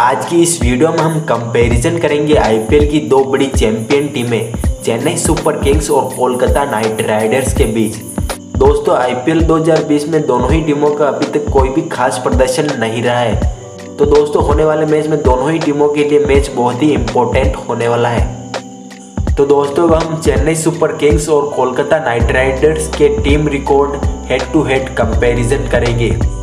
की इस वीडियो में हम कंपैरिजन करेंगे आईपीएल की दो बड़ी चैंपियन टीमें, चेन्नई सुपर किंग्स और कोलकाता नाइट राइडर्स के बीच। दोस्तों आईपीएल 2020 में दोनों ही टीमों का अभी तक कोई भी खास प्रदर्शन नहीं रहा है। तो दोस्तों, होने वाले मैच में दोनों ही टीमों के लिए मैच बहुत ही इम्पोर्टेंट होने वाला है। तो दोस्तों, अब हम चेन्नई सुपर किंग्स और कोलकाता नाइट राइडर्स के team record head to head comparison करेंगे।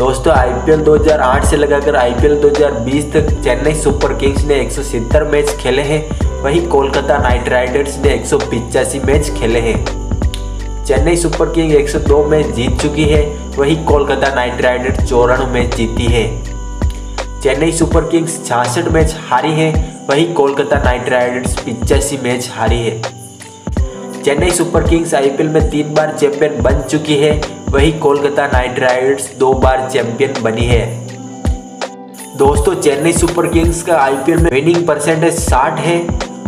दोस्तों आईपीएल 2008 से लगाकर आईपीएल 2020 तक चेन्नई सुपर किंग्स ने एक सौ सितर मैच खेले हैं। वहीं कोलकाता नाइट राइडर्स ने एक मैच खेले हैं। चेन्नई सुपर किंग 102 मैच जीत चुकी है। वहीं कोलकाता नाइट राइडर्स चौरानवे मैच जीती है। चेन्नई सुपर किंग्स छियासठ मैच हारी है। वहीं कोलकाता नाइट राइडर्स पिचासी मैच हारी है। चेन्नई सुपर किंग्स आईपीएल में तीन बार चैंपियन बन चुकी है। वहीं कोलकाता नाइट राइडर्स दो बार चैंपियन बनी है। दोस्तों, चेन्नई सुपर किंग्स का आईपीएल में विनिंग परसेंटेज 60 है।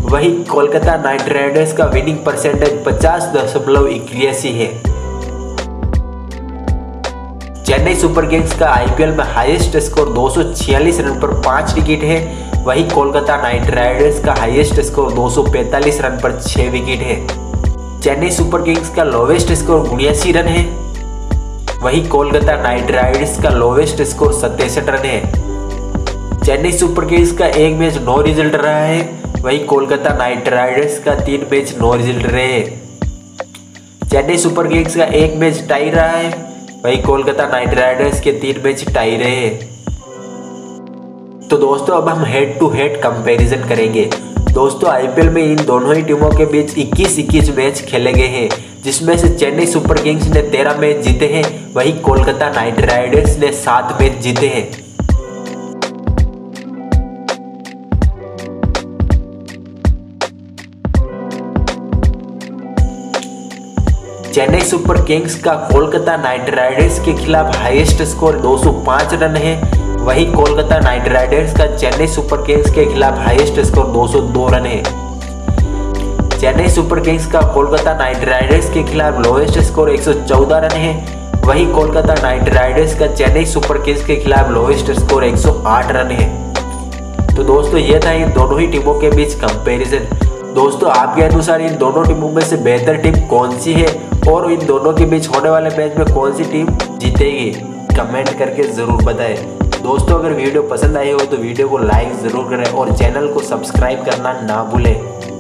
वही कोलकाता नाइट राइडर्स का विनिंग परसेंटेज पचास दशमलव इक्यासी है। चेन्नई सुपर किंग्स का आईपीएल में हाईएस्ट स्कोर दो सौ छियालीस रन पर पाँच विकेट है। वही कोलकाता नाइट राइडर्स का हाईएस्ट स्कोर 245 रन पर छह विकेट है। चेन्नई सुपर किंग्स का लोवेस्ट स्कोर उन्यासी रन है। वहीं कोलकाता नाइट राइडर्स का लोवेस्ट स्कोर सत्तासठ रन है। चेन्नई सुपर किंग्स का एक मैच नो रिज़ल्ट रहा है, वहीं कोलकाता नाइट राइडर्स का तीन मैच नो रिज़ल्ट रहे हैं। चेन्नई सुपर किंग्स का एक मैच टाई रहा है, वही कोलकाता नाइट राइडर्स के तीन मैच टाई रहे हैं। तो दोस्तों, अब हम हेड टू हेड कंपैरिजन करेंगे। दोस्तों आईपीएल में इन दोनों ही टीमों के बीच 21-21 मैच खेले गए हैं। जिसमें से चेन्नई सुपर किंग्स ने 13 मैच जीते हैं, वहीं कोलकाता नाइट राइडर्स ने सात मैच जीते हैं। चेन्नई सुपर किंग्स का कोलकाता नाइट राइडर्स के खिलाफ हाईएस्ट स्कोर 205 रन है, वहीं कोलकाता नाइट राइडर्स का चेन्नई सुपर किंग्स के खिलाफ हाईएस्ट स्कोर 202 रन है। चेन्नई सुपर किंग्स का कोलकाता नाइट राइडर्स के खिलाफ लोएस्ट स्कोर 114 रन है। वहीं कोलकाता नाइट राइडर्स का चेन्नई सुपर किंग्स के खिलाफ लोएस्ट स्कोर 108 रन है। तो दोस्तों, ये था इन दोनों ही टीमों के बीच कंपैरिजन दोस्तों, आपके अनुसार इन दोनों टीमों में से बेहतर टीम कौन सी है और इन दोनों के बीच होने वाले मैच में कौन सी टीम जीतेगी, कमेंट करके ज़रूर बताएँ। दोस्तों, अगर वीडियो पसंद आई हो तो वीडियो को लाइक ज़रूर करें और चैनल को सब्सक्राइब करना ना भूलें।